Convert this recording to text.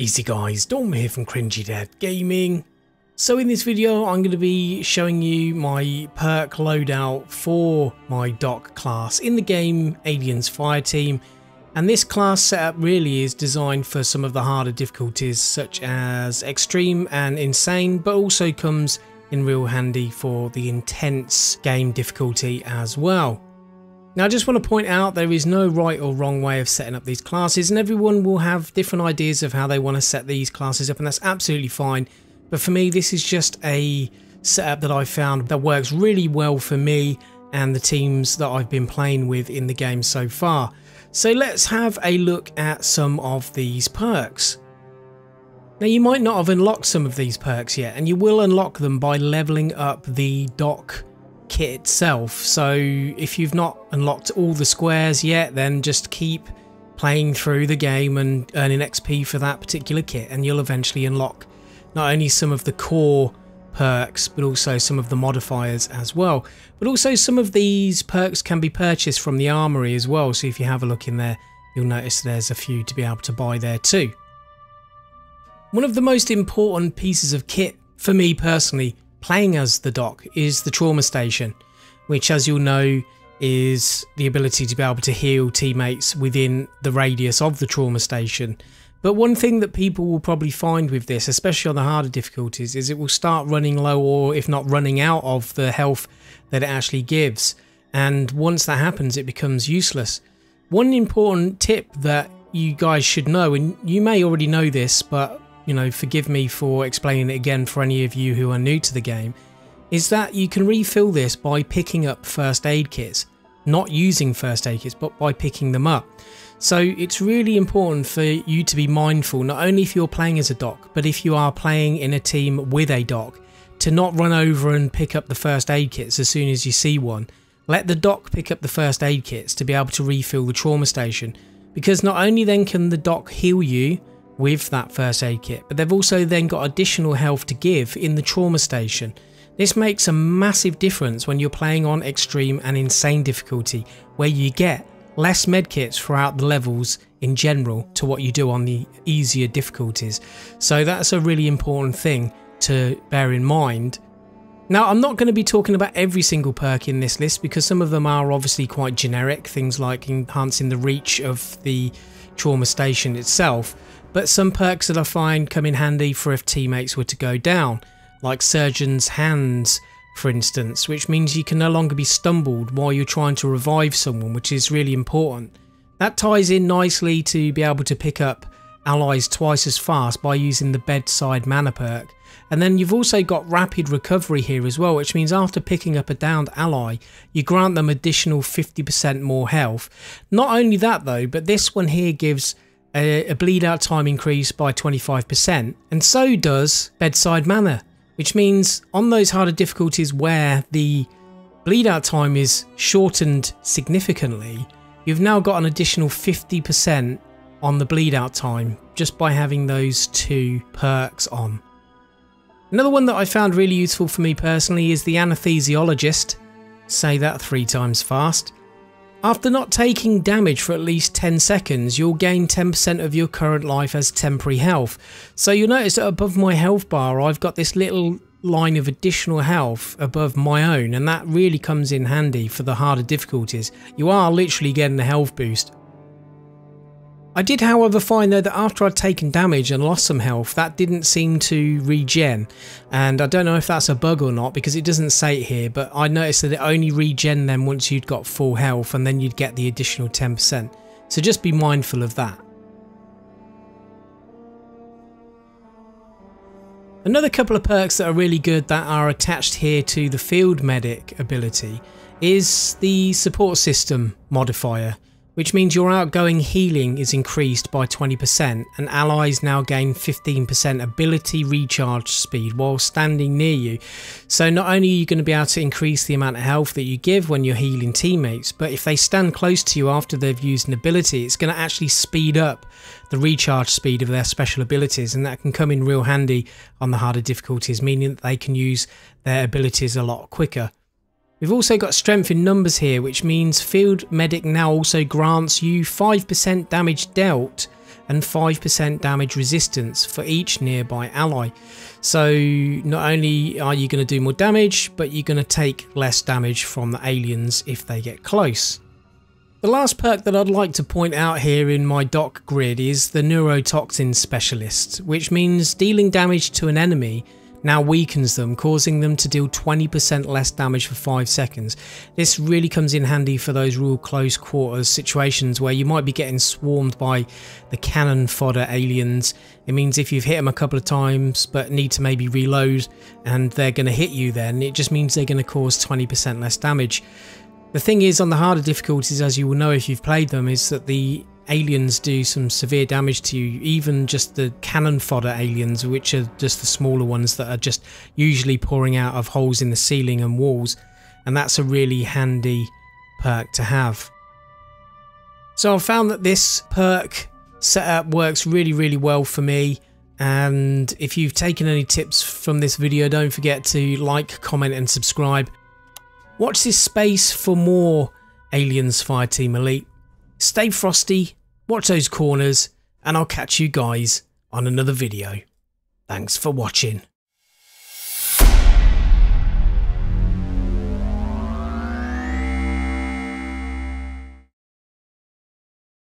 Easy guys, Dom here from Cringy Dad Gaming. So in this video I'm going to be showing you my perk loadout for my Doc class in the game Aliens Fireteam and this class setup really is designed for some of the harder difficulties such as Extreme and Insane but also comes in real handy for the intense game difficulty as well. Now I just want to point out there is no right or wrong way of setting up these classes and everyone will have different ideas of how they want to set these classes up and that's absolutely fine. But for me this is just a setup that I found that works really well for me and the teams that I've been playing with in the game so far. So let's have a look at some of these perks. Now you might not have unlocked some of these perks yet and you will unlock them by leveling up the doc kit itself. So if you've not unlocked all the squares yet, then just keep playing through the game and earning XP for that particular kit and you'll eventually unlock not only some of the core perks but also some of the modifiers as well but also some of these perks can be purchased from the armory as well so if you have a look in there you'll notice there's a few to be able to buy there too one of the most important pieces of kit for me personally playing as the doc is the trauma station, which as you'll know is the ability to be able to heal teammates within the radius of the trauma station. But one thing that people will probably find with this, especially on the harder difficulties, is it will start running low or if not running out of the health that it actually gives. And once that happens, it becomes useless. One important tip that you guys should know, and you may already know this, but you know, forgive me for explaining it again for any of you who are new to the game, is that you can refill this by picking up first aid kits. Not using first aid kits, but by picking them up. So it's really important for you to be mindful, not only if you're playing as a doc, but if you are playing in a team with a doc, to not run over and pick up the first aid kits as soon as you see one. Let the doc pick up the first aid kits to be able to refill the trauma station, because not only then can the doc heal you, with that first aid kit, but they've also then got additional health to give in the trauma station. This makes a massive difference when you're playing on extreme and insane difficulty, where you get less medkits throughout the levels in general to what you do on the easier difficulties. So that's a really important thing to bear in mind. Now, I'm not going to be talking about every single perk in this list because some of them are obviously quite generic, things like enhancing the reach of the trauma station itself but some perks that I find come in handy for if teammates were to go down, like Surgeon's Hands for instance, which means you can no longer be stumbled while you're trying to revive someone, which is really important. That ties in nicely to be able to pick up allies twice as fast by using the bedside manner perk. And then you've also got rapid recovery here as well, which means after picking up a downed ally, you grant them additional 50% more health. Not only that though, but this one here gives a, a bleed out time increase by 25%, and so does bedside manner, which means on those harder difficulties where the bleed out time is shortened significantly, you've now got an additional 50% on the bleed out time just by having those two perks on. Another one that I found really useful for me personally is the anesthesiologist. Say that three times fast. After not taking damage for at least 10 seconds, you'll gain 10% of your current life as temporary health. So you'll notice that above my health bar, I've got this little line of additional health above my own, and that really comes in handy for the harder difficulties. You are literally getting a health boost. I did however find though that after I'd taken damage and lost some health that didn't seem to regen and I don't know if that's a bug or not because it doesn't say it here but I noticed that it only regen them once you'd got full health and then you'd get the additional 10%. So just be mindful of that. Another couple of perks that are really good that are attached here to the field medic ability is the support system modifier which means your outgoing healing is increased by 20% and allies now gain 15% ability recharge speed while standing near you. So not only are you going to be able to increase the amount of health that you give when you're healing teammates, but if they stand close to you after they've used an ability, it's going to actually speed up the recharge speed of their special abilities and that can come in real handy on the harder difficulties, meaning that they can use their abilities a lot quicker. We've also got strength in numbers here, which means Field Medic now also grants you 5% damage dealt and 5% damage resistance for each nearby ally. So not only are you going to do more damage, but you're going to take less damage from the aliens if they get close. The last perk that I'd like to point out here in my doc grid is the Neurotoxin Specialist, which means dealing damage to an enemy now weakens them, causing them to deal 20% less damage for 5 seconds. This really comes in handy for those real close quarters situations where you might be getting swarmed by the cannon fodder aliens. It means if you've hit them a couple of times but need to maybe reload and they're going to hit you then, it just means they're going to cause 20% less damage. The thing is on the harder difficulties, as you will know if you've played them, is that the aliens do some severe damage to you, even just the cannon fodder aliens, which are just the smaller ones that are just usually pouring out of holes in the ceiling and walls, and that's a really handy perk to have. So I've found that this perk setup works really, really well for me. And if you've taken any tips from this video, don't forget to like, comment, and subscribe. Watch this space for more Aliens Fireteam Elite. Stay frosty, watch those corners, and I'll catch you guys on another video. Thanks for watching.